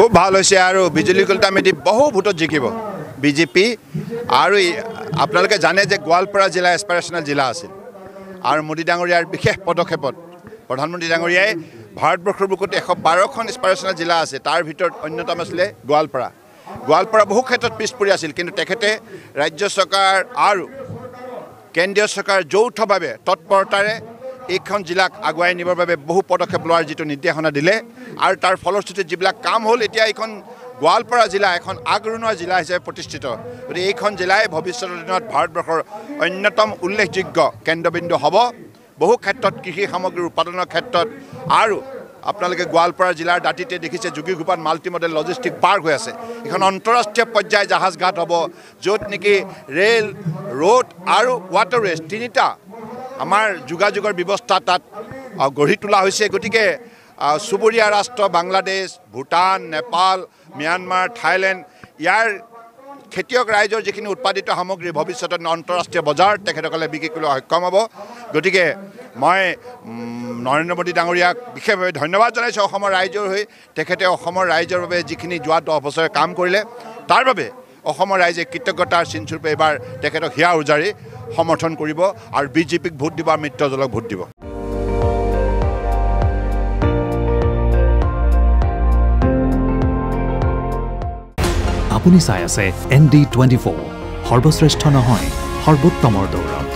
খুব ভাল হৈছে আৰু বিজুলী কলিতা মেধি বহু ভোটত জিকিব। বিজেপি আৰু আপোনালোকে জানে যে গোৱালপাৰা জিলা এছপাৰেশ্যনেল জিলা আছিল। আৰু মোদী ডাঙৰীয়াৰ বিশেষ পদক্ষেপত প্ৰধানমন্ত্ৰী ডাঙৰীয়াই ভাৰতবৰ্ষৰ বুকুত এশ বাৰখন এছপাৰেশ্যনেল জিলা আছে তাৰ ভিতৰত অন্যতম আছিলে গোৱালপাৰা। গোৱালপাৰা বহু ক্ষেত্ৰত পিছ পৰি আছিল কিন্তু তেখেতে ৰাজ্য চৰকাৰ আৰু কেন্দ্ৰীয় চৰকাৰ যৌথভাৱে তৎপৰতাৰে এইখন জিলাক আগুৱাই নিবৰ বাবে বহু পদক্ষেপ লোৱাৰ যিটো নিৰ্দেশনা দিলে আৰু তাৰ ফলশ্ৰুতিত যিবিলাক কাম হ'ল এতিয়া এইখন গোৱালপাৰা জিলা এখন আগৰণুৱা জিলা হিচাপে প্ৰতিষ্ঠিত। গতিকে এইখন জিলাই ভৱিষ্যতৰ দিনত ভাৰতবৰ্ষৰ অন্যতম উল্লেখযোগ্য কেন্দ্ৰবিন্দু হ'ব। বহু ক্ষেত্ৰত কৃষি সামগ্ৰীৰ উৎপাদনৰ ক্ষেত্ৰত আৰু আপোনালোকে গোৱালপাৰা জিলাৰ দাঁতিতে দেখিছে যোগীঘোপাত মাল্টি মডেল লজিষ্টিক পাৰ্ক হৈ আছে। এইখন আন্তঃৰাষ্ট্ৰীয় পৰ্যায়ৰ জাহাজ ঘাট হ'ব য'ত নেকি ৰেল ৰোড আৰু ৱাটাৰৱেজ তিনিটা আমাৰ যোগাযোগৰ ব্যৱস্থা তাত গঢ়ি তোলা হৈছে। গতিকে চুবুৰীয়া ৰাষ্ট্ৰ বাংলাদেশ ভূটান নেপাল ম্যানমাৰ থাইলেণ্ড ইয়াৰ খেতিয়ক ৰাইজৰ যিখিনি উৎপাদিত সামগ্ৰী ভৱিষ্যতত আন্তঃৰাষ্ট্ৰীয় বজাৰ তেখেতসকলে বিক্ৰী কৰিবলৈ সক্ষম হ'ব। গতিকে মই নৰেন্দ্ৰ মোদী ডাঙৰীয়াক বিশেষভাৱে ধন্যবাদ জনাইছোঁ অসমৰ ৰাইজৰ হৈ। তেখেতে অসমৰ ৰাইজৰ বাবে যিখিনি যোৱা দহ বছৰে কাম কৰিলে তাৰ বাবে অসমৰ ৰাইজে কৃতজ্ঞতাৰ চিনস্বৰূপে এইবাৰ তেখেতক হিয়া উজাৰি। সমৰ্থন কৰিব আৰু বিজেপিক ভোট দিব আৰু মিত্ৰজলক ভোট দিব। আপুনি চাই আছে এন ডি টুৱেণ্টি ফ'ৰ। সৰ্বশ্ৰেষ্ঠ নহয় সৰ্বোত্তমৰ দৌৰত।